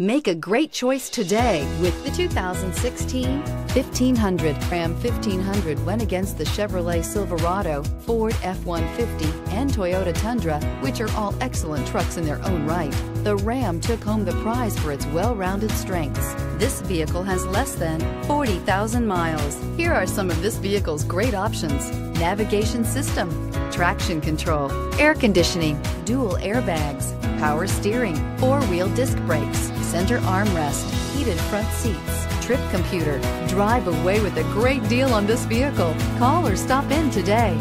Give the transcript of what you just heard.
Make a great choice today with the 2016 1500. Ram 1500 went against the Chevrolet Silverado, Ford F-150, and Toyota Tundra, which are all excellent trucks in their own right. The Ram took home the prize for its well-rounded strengths. This vehicle has less than 40,000 miles. Here are some of this vehicle's great options. Navigation system, traction control, air conditioning, dual airbags, power steering, four-wheel disc brakes, center armrest, heated front seats, trip computer. Drive away with a great deal on this vehicle. Call or stop in today.